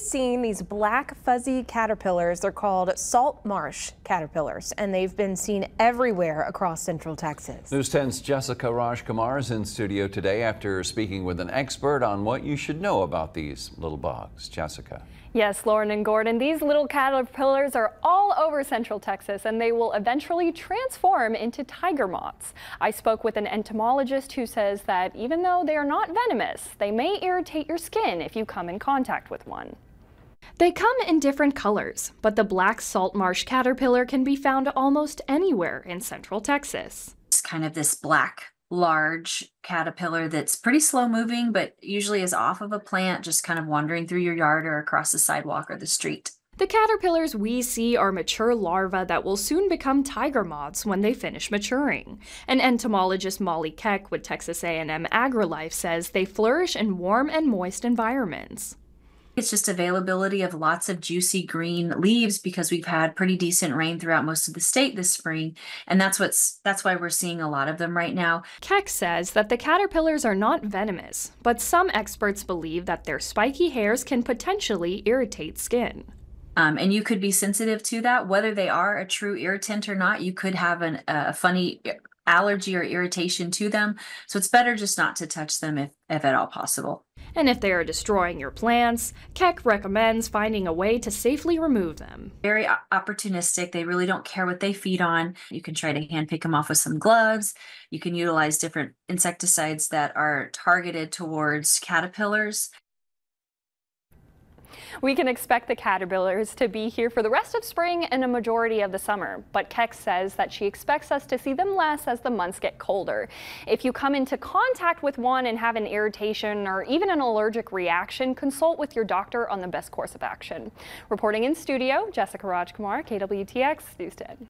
seen these black fuzzy caterpillars. They're called salt marsh caterpillars, and they've been seen everywhere across central Texas. News 10's Jessica Rajkumar is in studio today after speaking with an expert on what you should know about these little bugs. Jessica. Yes, Lauren and Gordon, these little caterpillars are all over central Texas and they will eventually transform into tiger moths. I spoke with an entomologist who says that even though they are not venomous, they may irritate your skin if you come in contact with one. They come in different colors, but the black salt marsh caterpillar can be found almost anywhere in central Texas. It's kind of this black large caterpillar that's pretty slow moving, but usually is off of a plant, just kind of wandering through your yard or across the sidewalk or the street. The caterpillars we see are mature larvae that will soon become tiger moths when they finish maturing. And entomologist Molly Keck with Texas A&M AgriLife says they flourish in warm and moist environments. It's just availability of lots of juicy green leaves because we've had pretty decent rain throughout most of the state this spring. And that's what's that's why we're seeing a lot of them right now. Keck says that the caterpillars are not venomous, but some experts believe that their spiky hairs can potentially irritate skin. Um, and you could be sensitive to that, whether they are a true irritant or not. You could have an, a funny allergy or irritation to them. So it's better just not to touch them if, if at all possible. And if they are destroying your plants, Keck recommends finding a way to safely remove them. Very opportunistic. They really don't care what they feed on. You can try to hand pick them off with some gloves. You can utilize different insecticides that are targeted towards caterpillars. We can expect the caterpillars to be here for the rest of spring and a majority of the summer, but Keck says that she expects us to see them less as the months get colder. If you come into contact with one and have an irritation or even an allergic reaction, consult with your doctor on the best course of action. Reporting in studio, Jessica Rajkumar, KWTX News 10.